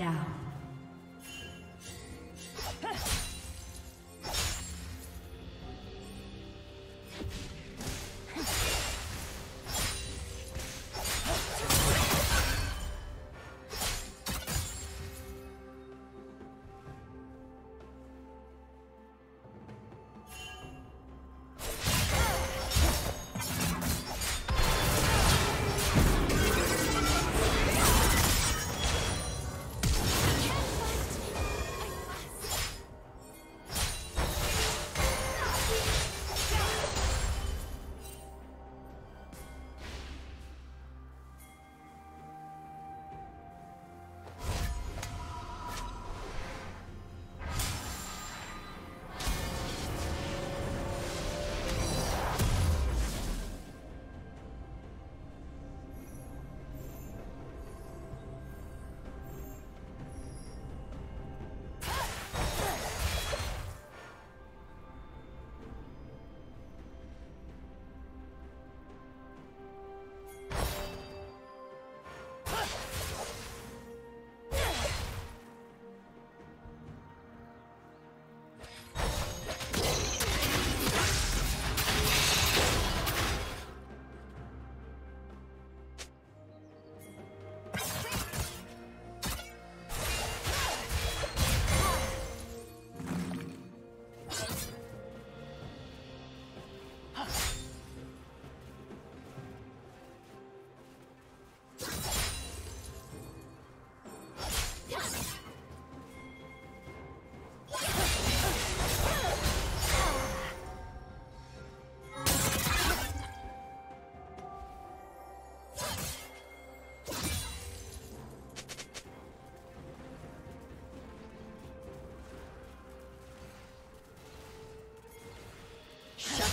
Down.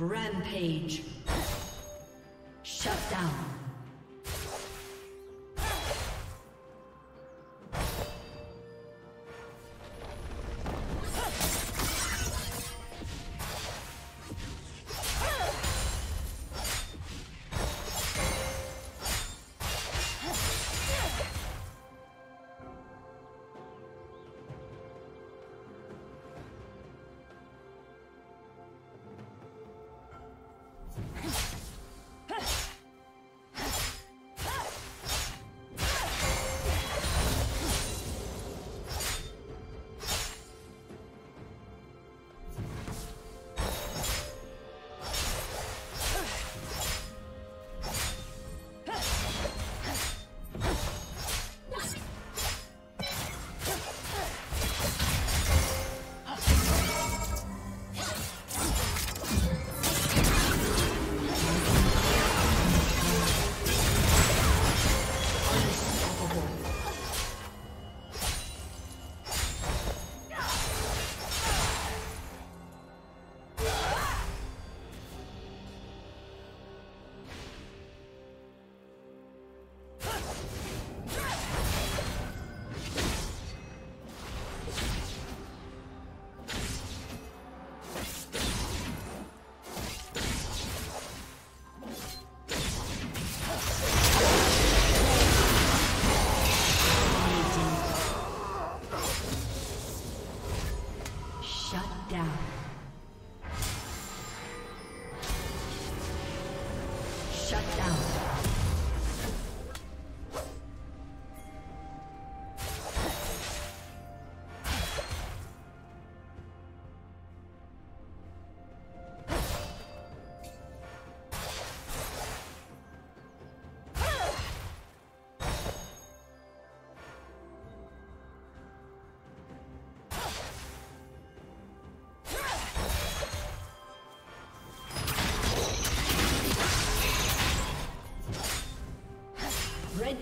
Rampage. Shut down.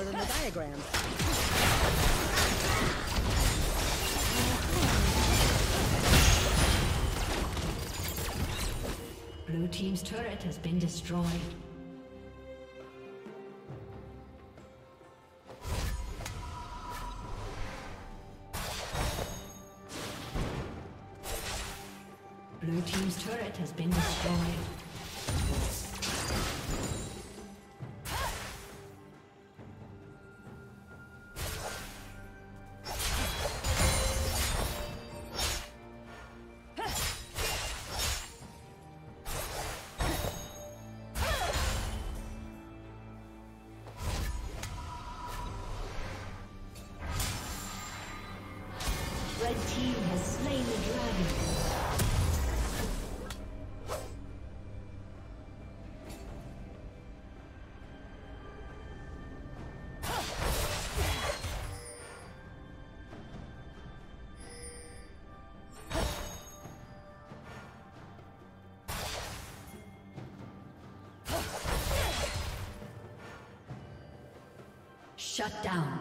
Smaller than the diagram. Blue Team's turret has been destroyed. Blue Team's turret has been destroyed. Shut down.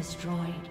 Destroyed.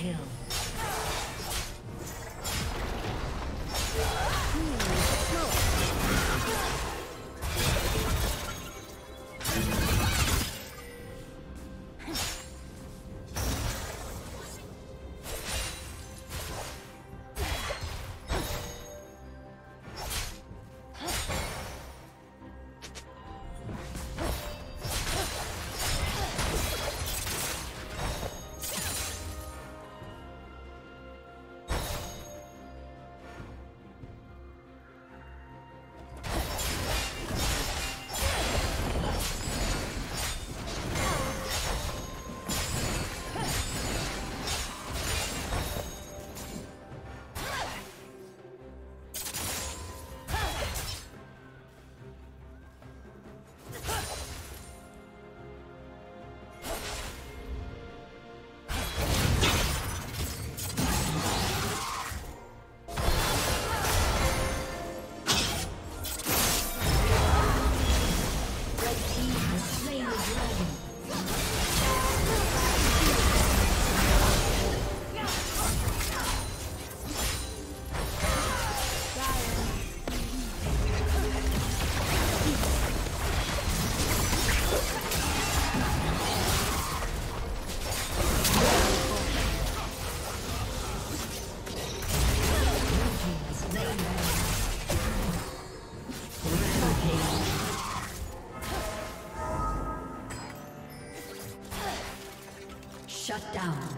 Kill. Shut down.